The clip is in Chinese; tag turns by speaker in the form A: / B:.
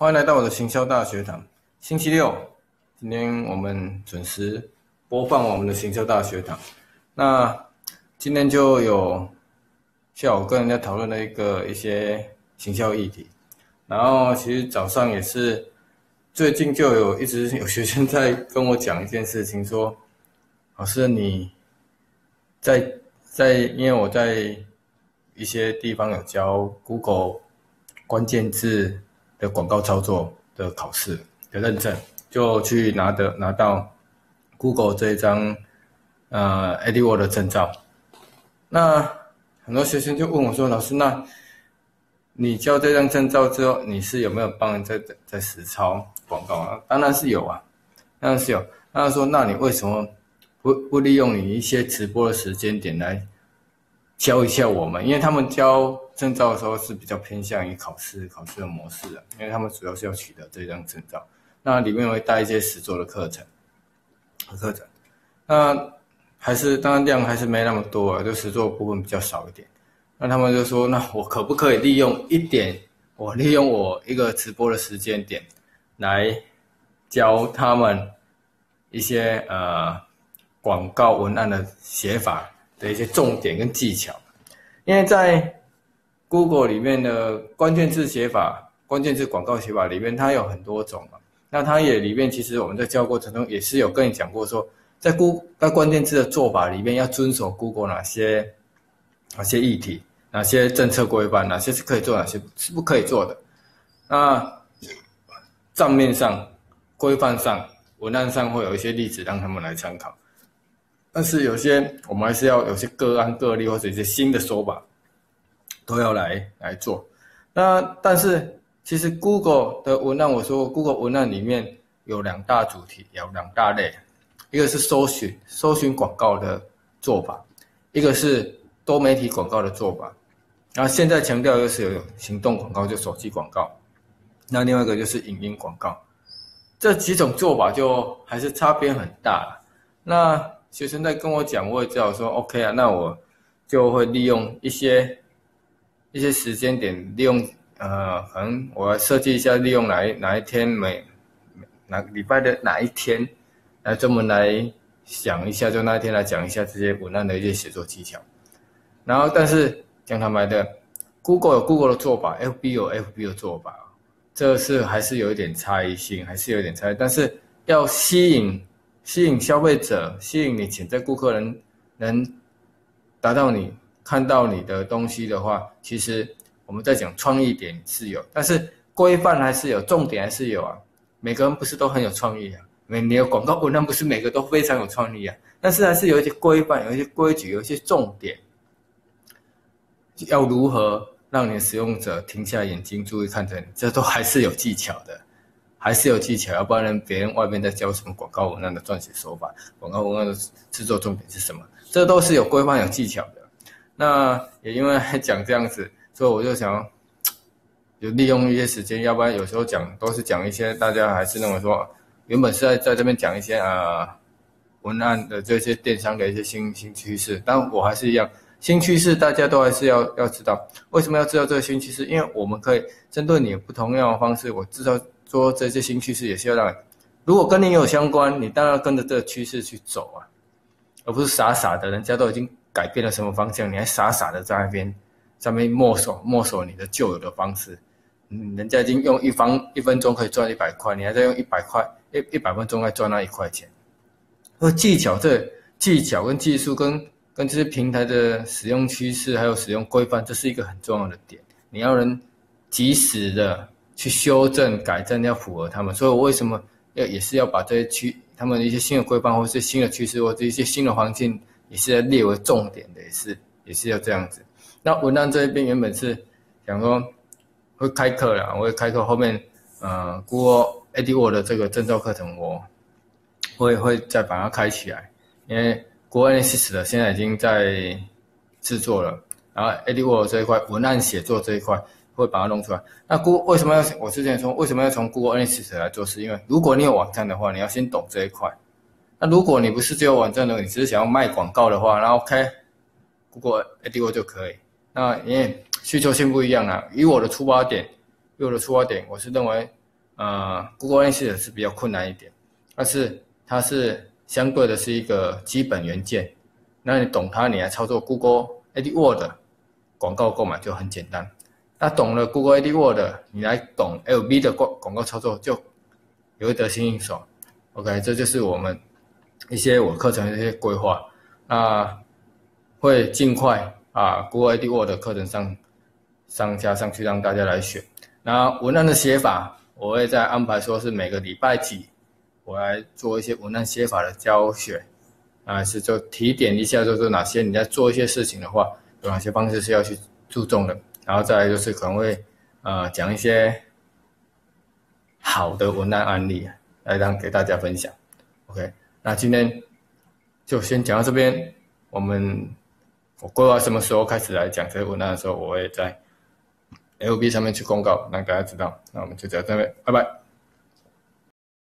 A: 欢迎来到我的行销大学堂。星期六，今天我们准时播放我们的行销大学堂。那今天就有下午跟人家讨论了一个一些行销议题，然后其实早上也是最近就有一直有学生在跟我讲一件事情，说老师你在在因为我在一些地方有教 Google 关键字。的广告操作的考试的认证，就去拿的拿到 Google 这一张呃 AdWords 的证照。那很多学生就问我说：“老师，那你教这张证照之后，你是有没有帮人在在实操广告啊？”当然是有啊，当然是有。那他说：“那你为什么不不利用你一些直播的时间点来教一下我们？因为他们教。”证照的时候是比较偏向于考试考试的模式的，因为他们主要是要取得这张证照，那里面会带一些实作的课程和，课程，那还是当然量还是没那么多啊，就实作部分比较少一点。那他们就说，那我可不可以利用一点，我利用我一个直播的时间点，来教他们一些呃广告文案的写法的一些重点跟技巧，因为在 Google 里面的关键字写法、关键字广告写法里面，它有很多种嘛。那它也里面其实我们在教过程中也是有跟你讲过，说在 Google 在关键字的做法里面要遵守 Google 哪些哪些议题、哪些政策规范，哪些是可以做，哪些是不可以做的。那账面上、规范上、文案上会有一些例子让他们来参考，但是有些我们还是要有些个案个例或者一些新的手法。都要来来做，那但是其实 Google 的文案，我说 Google 文案里面有两大主题，有两大类，一个是搜寻搜寻广告的做法，一个是多媒体广告的做法。然后现在强调又是有行动广告，就手机广告，那另外一个就是影音广告，这几种做法就还是差别很大了。那学生在跟我讲，我也知道说 OK 啊，那我就会利用一些。一些时间点利用，呃，可能我设计一下，利用哪一哪一天每哪礼拜的哪一天，来专门来想一下，就那一天来讲一下这些文案的一些写作技巧。然后，但是讲他们的，Google 有 Google 的做法，FB 有 FB 的做法，这是还是有一点差异性，还是有点差异。但是要吸引吸引消费者，吸引你潜在顾客能能达到你。看到你的东西的话，其实我们在讲创意点是有，但是规范还是有，重点还是有啊。每个人不是都很有创意啊？每你的广告文案不是每个都非常有创意啊？但是还是有一些规范，有一些规矩，有一些重点，要如何让你使用者停下眼睛注意看着你，这都还是有技巧的，还是有技巧，要不然别人外面在教什么广告文案的撰写手法，广告文案的制作重点是什么，这都是有规范有技巧的。那也因为讲这样子，所以我就想，就利用一些时间，要不然有时候讲都是讲一些大家还是认为说，原本是在在这边讲一些呃文案的这些电商的一些新新趋势，但我还是一样，新趋势大家都还是要要知道，为什么要知道这个新趋势？因为我们可以针对你不同样的方式，我知道说这些新趋势也是要让，如果跟你有相关，你当然跟着这个趋势去走啊，而不是傻傻的，人家都已经。改变了什么方向？你还傻傻的在那边上面摸索摸索你的旧有的方式，嗯，人家已经用一方一分钟可以赚一百块，你还在用一百块一一百分钟来赚那一块钱。而技巧这技巧跟技术跟跟这些平台的使用趋势还有使用规范，这是一个很重要的点。你要能及时的去修正改正，要符合他们。所以我为什么要也是要把这些趋他们的一些新的规范，或是新的趋势，或者一些新的环境。也是要列为重点的，也是也是要这样子。那文案这一边原本是想说会开课了，我会开课后面，呃，Google a d w o r d 的这个证照课程，我我也会再把它开起来。因为 Google Analytics 的现在已经在制作了，然后 a d w o r d 这一块文案写作这一块会把它弄出来。那 Google 为什么要我之前说为什么要从 Google Analytics 来做？是因为如果你有网站的话，你要先懂这一块。那如果你不是只有网站的，你只是想要卖广告的话，那 OK，Google a d w o r d 就可以。那因为需求性不一样啊，以我的出发点，以我的出发点，我是认为呃，Google Analytics 是比较困难一点，但是它是相对的是一个基本元件。那你懂它，你来操作 Google AdWord 广告购买就很简单。那懂了 Google AdWord，你来懂 LB 的广广告操作就有得心应手。OK，这就是我们一些我课程的一些规划。那会尽快啊，Google AdWord 的课程上上加上去让大家来选。那文案的写法，我会再安排说是每个礼拜几，我来做一些文案写法的教学。啊，是就提点一下，就是哪些你在做一些事情的话，有哪些方式是要去注重的，然后再来就是可能会，呃，讲一些好的文案案例来让给大家分享。OK，那今天就先讲到这边。我们我规划什么时候开始来讲这个文案的时候，我会在 LB 上面去公告，让大家知道。那我们就讲到这边，拜拜。